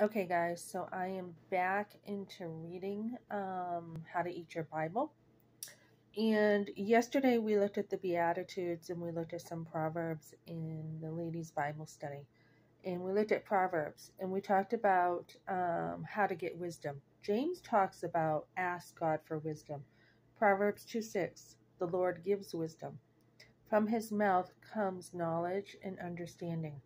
Okay, guys, so I am back into reading um, How to Eat Your Bible. And yesterday we looked at the Beatitudes and we looked at some Proverbs in the ladies' Bible study. And we looked at Proverbs and we talked about um, how to get wisdom. James talks about ask God for wisdom. Proverbs 2 6, the Lord gives wisdom. From his mouth comes knowledge and understanding.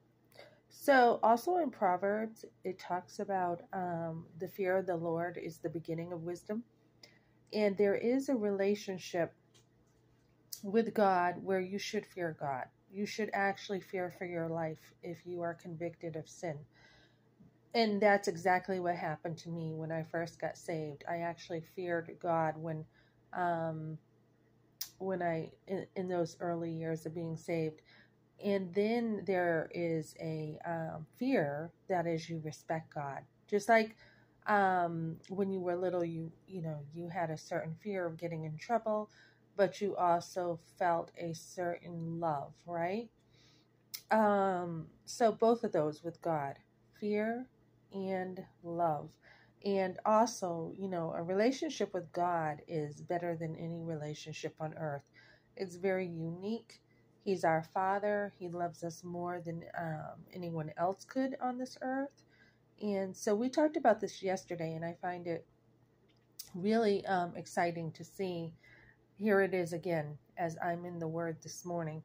So, also in Proverbs, it talks about um, the fear of the Lord is the beginning of wisdom. And there is a relationship with God where you should fear God. You should actually fear for your life if you are convicted of sin. And that's exactly what happened to me when I first got saved. I actually feared God when um, when I in, in those early years of being saved and then there is a um, fear that is you respect God. Just like um, when you were little, you you know you had a certain fear of getting in trouble, but you also felt a certain love, right? Um, so both of those with God, fear and love. And also, you know, a relationship with God is better than any relationship on earth. It's very unique He's our Father. He loves us more than um, anyone else could on this earth. And so we talked about this yesterday, and I find it really um, exciting to see. Here it is again, as I'm in the Word this morning.